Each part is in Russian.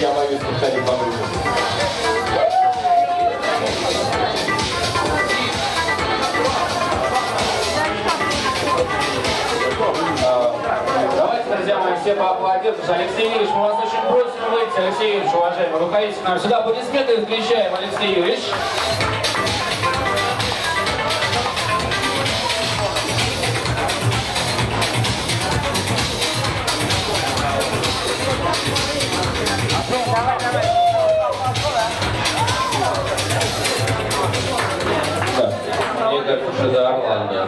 я боюсь поближе. А, Давайте, друзья мои, все поаплодируем. Алексей Юрьевич, мы вас очень просим выйти. Алексей Юрьевич, уважаемый, выходите к нам сюда. Аплодисменты включаем, Алексей Юрьевич. Да. Орландо.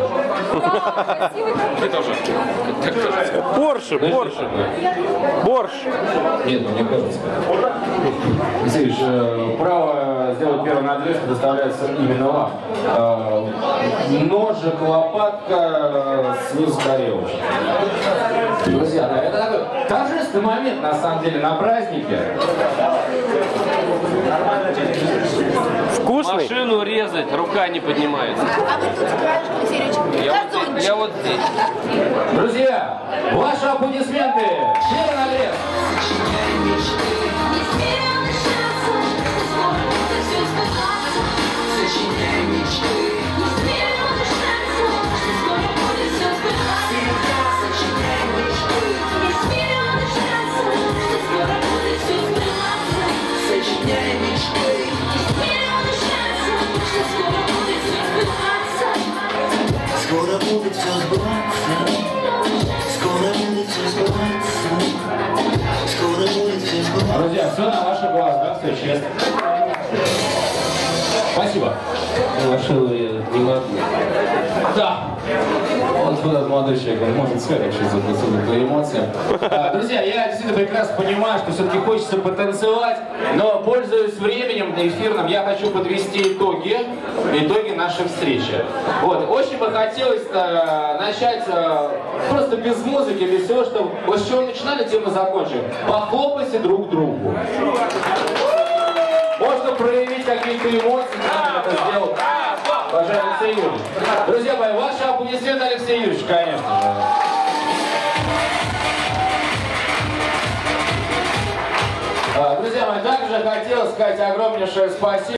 Вы тоже. Порше, Порше? Борщ. Нет, ну, мне кажется. Алексей Ильич, э, право сделать первый надрез предоставляется именно вам. Э, Ножик, лопатка, э, снизу тарелочка. Друзья, это такой торжественный момент, на самом деле, на празднике. Резать, рука не поднимается. А вы тут краешком, я вот здесь. Друзья, ваши аплодисменты. Скоро будет все сбываться. Скоро будет все сбываться. Скоро будет все сбываться. Друзья, все на ваших глазах, все честно. Спасибо. Машину резать не могу. Да. Вот этот молодой человек, он может сказать вообще за по эмоциям. А, Друзья, я действительно прекрасно понимаю, что все-таки хочется потанцевать, но, пользуясь временем эфирным, я хочу подвести итоги, итоги нашей встречи. Вот, очень бы хотелось э, начать э, просто без музыки, без всего, что вот с чего начинали, тем и закончим. Похлопайте друг другу. Юрьевич. Друзья мои, ваши аплодисменты Алексей Юрьевич, конечно же. А, Друзья мои, также хотел сказать огромнейшее спасибо.